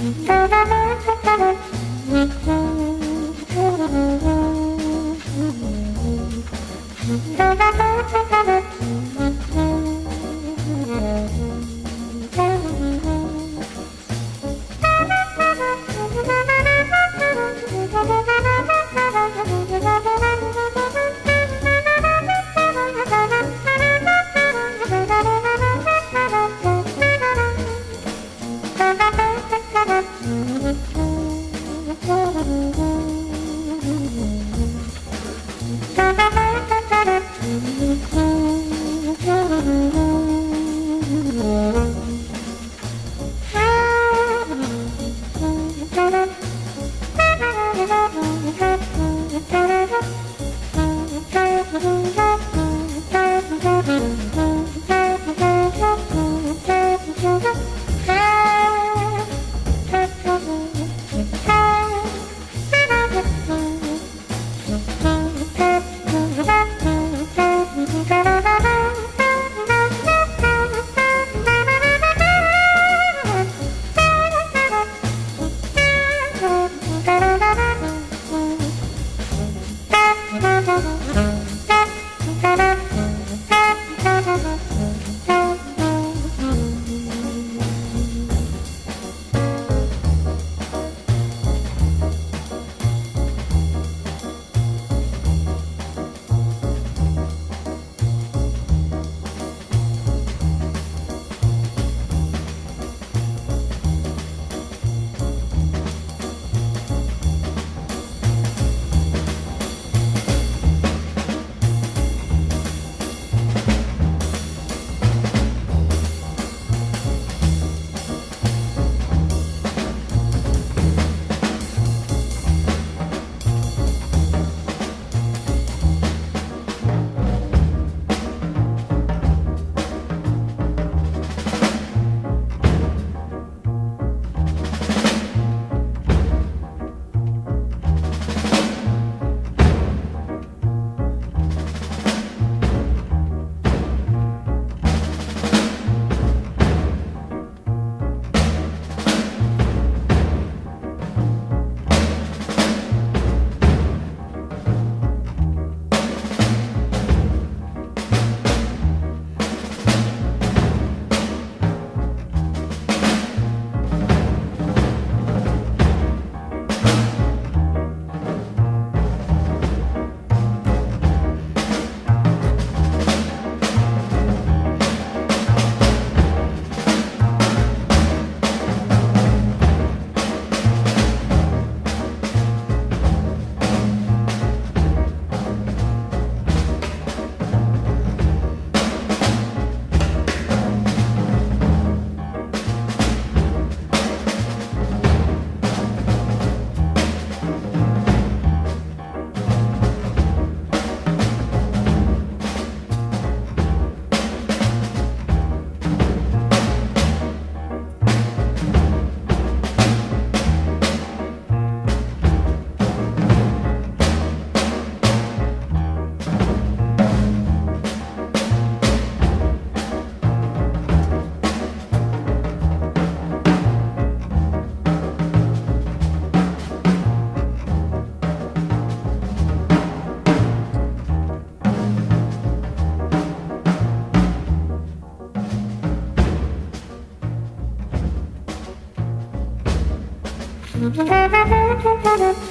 Thank you. Mm-hmm. Bye-bye. Müzik